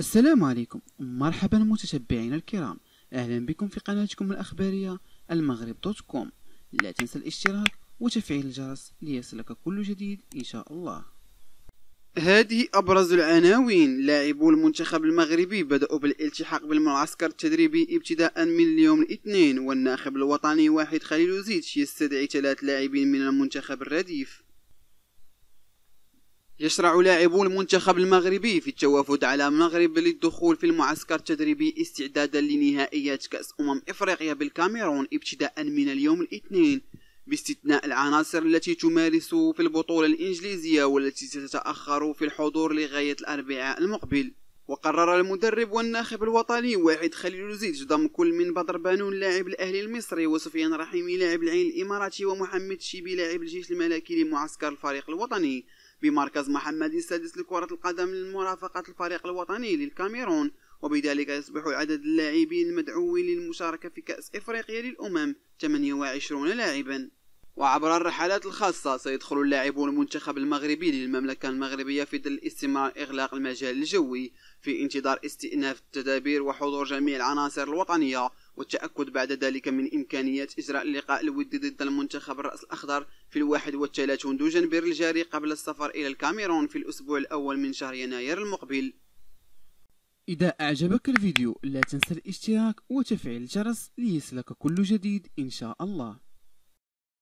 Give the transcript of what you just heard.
السلام عليكم. مرحبا متتبعينا الكرام. أهلا بكم في قناتكم الأخبارية المغرب دوت كوم. لا تنسى الاشتراك وتفعيل الجرس ليصلك كل جديد إن شاء الله. هذه أبرز العناوين. لاعبو المنتخب المغربي بداوا بالالتحاق بالمعسكر التدريبي ابتداء من اليوم الاثنين والناخب الوطني واحد خليل زيتش يستدعي ثلاث لاعبين من المنتخب الرديف. يشرع لاعبو المنتخب المغربي في التوافد على المغرب للدخول في المعسكر التدريبي استعدادا لنهائيات كأس أمم إفريقيا بالكاميرون ابتداء من اليوم الاثنين باستثناء العناصر التي تمارس في البطولة الإنجليزية والتي ستتأخر في الحضور لغاية الأربعاء المقبل. وقرر المدرب والناخب الوطني واحد خليل زيد ضم كل من بدر بانون لاعب الأهلي المصري وسفيان رحيمي لاعب العين الإماراتي ومحمد شيبي لاعب الجيش الملكي لمعسكر الفريق الوطني. بمركز محمد السادس لكرة القدم لمرافقة الفريق الوطني للكاميرون وبذلك يصبح عدد اللاعبين المدعوين للمشاركة في كأس إفريقيا للأمم 28 لاعبا. وعبر الرحلات الخاصة سيدخل اللاعبون المنتخب المغربي للمملكة المغربية في ظل استمرار إغلاق المجال الجوي في انتظار استئناف التدابير وحضور جميع العناصر الوطنية والتأكد بعد ذلك من إمكانية إجراء اللقاء الودي ضد المنتخب الرأس الأخضر في الواحد والثلاثون ذو جنبير الجاري قبل السفر إلى الكاميرون في الأسبوع الأول من شهر يناير المقبل. إذا أعجبك الفيديو لا تنسى الاشتراك وتفعيل الجرس ليصلك كل جديد إن شاء الله.